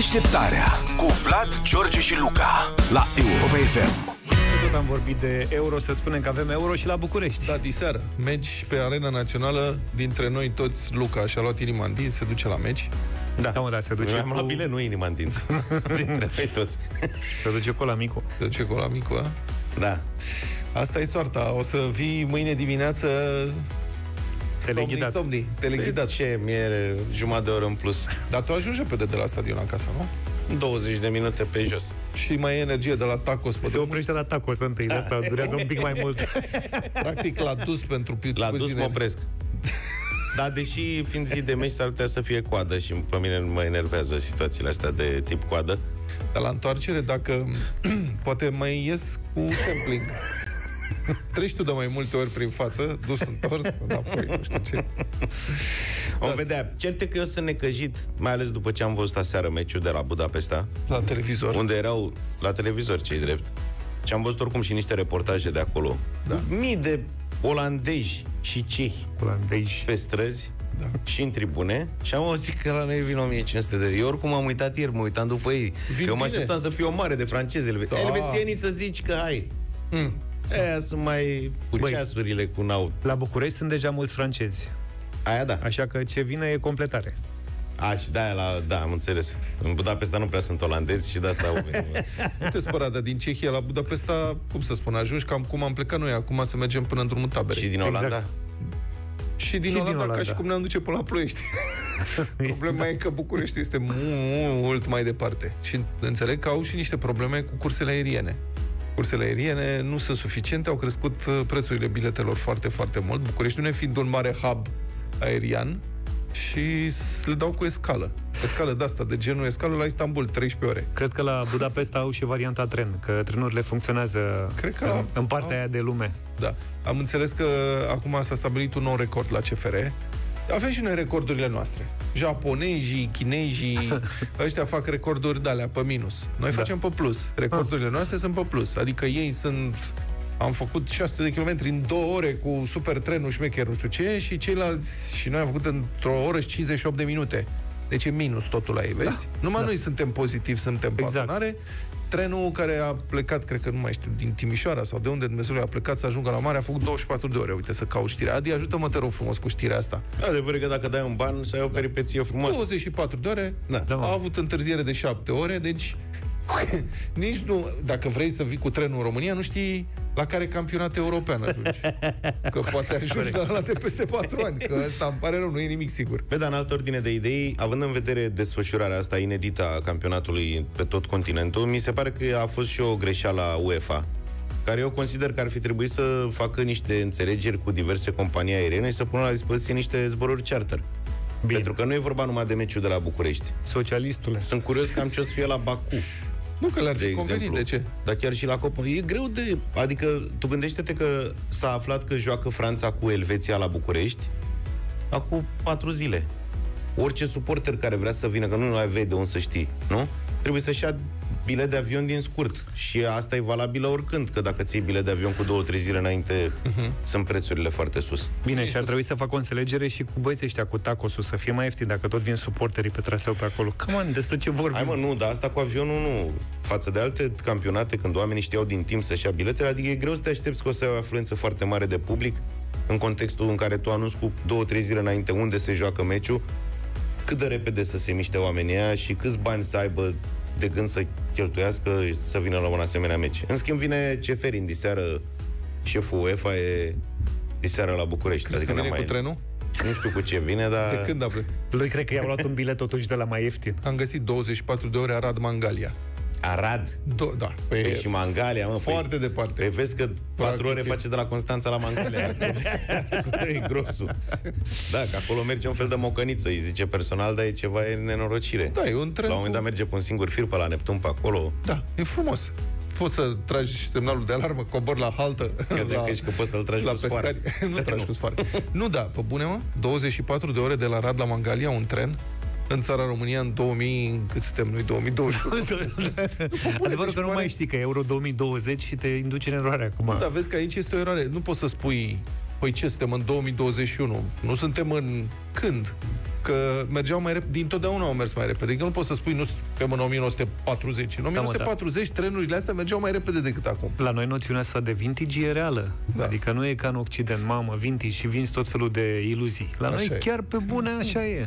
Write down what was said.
Deșteptarea cu Vlad, George și Luca la Europa FM. Tot am vorbit de euro, să spunem că avem euro și la București. Da, diseară. Meci pe arena națională, dintre noi toți, Luca și-a luat inima în dinți, se duce la meci. Da, da, mă, da se duce Am cu... la bile, nu inima în dinți. Dintre noi toți. Se duce cu la micu. Se duce cu la micu, a? Da. Asta e soarta. O să vii mâine dimineață somni, Teleghidat. somni, teleghidat. Ce miere, jumătate de oră în plus. Dar tu ajungi repede de la stadion acasă, nu? 20 de minute pe jos. Și mai e energie de la tacos pe Se drum. oprește la tacos întâi, de asta durează un pic mai mult. Practic l-a dus pentru pi- La dus puține- mă opresc. Dar deși fiind zi de meci s-ar putea să fie coadă și pe mine nu mă enervează situațiile astea de tip coadă. Dar la întoarcere, dacă poate mai ies cu sampling. Treci tu de mai multe ori prin față, dus întors, înapoi, nu știu ce. Vom vedea. Certe că eu sunt necăjit, mai ales după ce am văzut aseară meciul de la Budapesta, La televizor. unde erau la televizor cei drept. Și am văzut oricum și niște reportaje de acolo. Da. Mii de olandezi și cehi Olandezi. pe străzi da. și în tribune și am auzit că la noi vin 1500 de Eu oricum am uitat ieri, mă uitam după ei. Vin că eu mă bine. așteptam să fie o mare de francezi. Elve- Da. Elvețienii să zici că hai. Hmm. Aia sunt mai cu Băi. ceasurile, cu naut. La București sunt deja mulți francezi, Aia da. așa că ce vine e completare. A, și de-aia la... Da, am înțeles. În Budapesta nu prea sunt olandezi și de asta au venit. Nu te spăra, dar din Cehia la Budapesta, cum să spun, ajungi cam cum am plecat noi acum să mergem până în drumul taberei. și din Exact. Olanda. și din și din Olanda, ca Olanda. și cum ne-am duce până la Ploiești. Problema e că București este mu- mult mai departe. Și înțeleg că au și niște probleme cu cursele aeriene. Cursele aeriene nu sunt suficiente, au crescut uh, prețurile biletelor foarte, foarte mult. București nu fiind un mare hub aerian și s- le dau cu escală. Escală de asta, de genul escală la Istanbul, 13 ore. Cred că la Budapesta au și varianta tren, că trenurile funcționează Cred că în, la- în partea au- aia de lume. Da. Am înțeles că acum s-a stabilit un nou record la CFR. Avem și noi recordurile noastre. Japonezii, chinezii, ăștia fac recorduri de alea pe minus. Noi facem pe plus. Recordurile noastre sunt pe plus. Adică ei sunt am făcut 600 de kilometri în două ore cu super trenul șmecher, nu știu ce, și ceilalți, și noi am făcut într-o oră și 58 de minute. Deci e minus totul la ei, vezi? Da, Numai da. noi suntem pozitivi, suntem pe Exact. adunare. Trenul care a plecat, cred că nu mai știu, din Timișoara sau de unde Dumnezeu a plecat să ajungă la mare, a făcut 24 de ore. Uite să caut știrea. Adi, ajută-mă, te rog frumos, cu știrea asta. Adevărul e că dacă dai un ban, să ai o peripeție frumoasă. 24 de ore, Da. Da, mă. a avut întârziere de 7 ore, deci nici nu, dacă vrei să vii cu trenul în România, nu știi la care campionat european ajungi. Că poate ajungi la ăla de peste 4 ani, că ăsta îmi pare rău, nu e nimic sigur. Pe dar în altă ordine de idei, având în vedere desfășurarea asta inedită a campionatului pe tot continentul, mi se pare că a fost și o greșeală a UEFA, care eu consider că ar fi trebuit să facă niște înțelegeri cu diverse companii aeriene și să pună la dispoziție niște zboruri charter. Bine. Pentru că nu e vorba numai de meciul de la București. Socialistule. Sunt curios cam ce o să fie la Baku, Nu că le-ar de fi convenit, exemplu. de ce? Dar chiar și la Copa. E greu de... Adică, tu gândește-te că s-a aflat că joacă Franța cu Elveția la București acum patru zile. Orice suporter care vrea să vină, că nu ai de unde să știi, nu? Trebuie să-și ia bilet de avion din scurt. Și asta e valabilă oricând, că dacă ții bilet de avion cu două, trei zile înainte, Mhm. sunt prețurile foarte sus. Bine, și ar trebui să facă o înțelegere și cu băieții ăștia, cu tacosul, să fie mai ieftin dacă tot vin suporterii pe traseu pe acolo. Come on, despre ce vorbim? Hai mă, nu, dar asta cu avionul nu. Față de alte campionate, când oamenii știau din timp să-și ia biletele, adică e greu să te aștepți că o să ai o afluență foarte mare de public în contextul în care tu anunți cu două, trei zile înainte unde se joacă meciul, cât de repede să se miște oamenii aia și câți bani să aibă de gând să cheltuiască și să vină la un asemenea meci. În schimb, vine Ceferin diseară, șeful UEFA e diseară la București. Crezi că n-am vine cu mai- trenul? Nu știu cu ce vine, dar... De când a plecat? Lui cred că i-au luat un bilet totuși de la mai ieftin. Am găsit 24 de ore Arad Mangalia. Arad. Do- da, Păi păi, și Mangalia, mă, foarte păi, departe. Păi vezi că 4 Practic ore e- face de la Constanța la Mangalia. e grosul. Da, că acolo merge un fel de mocăniță, îi zice personal, dar e ceva e nenorocire. Da, e un tren La un moment dat cu... merge pe un singur fir pe la Neptun pe acolo. Da, e frumos. Poți să tragi semnalul de alarmă, cobor la haltă. Credeam la, că ești că poți să-l tragi la cu sfoară. pescari. nu tragi cu sfoară. Nu, da, pe bune, mă, 24 de ore de la Rad la Mangalia, un tren, în țara România în 2000, cât suntem noi, 2020. Adevărul deci că nu pare- mai știi că e Euro 2020 și te induce în eroare acum. Da, vezi că aici este o eroare. Nu poți să spui, păi ce, suntem în 2021, nu suntem în când? că mergeau mai repede, dintotdeauna au mers mai repede. Că nu poți să spui, nu suntem în 1940. În 1940 da, trenurile astea mergeau mai repede decât acum. La noi noțiunea asta de vintage e reală. Da. Adică nu e ca în Occident, mamă, vintage și vinzi tot felul de iluzii. La așa noi e. chiar pe bune așa e.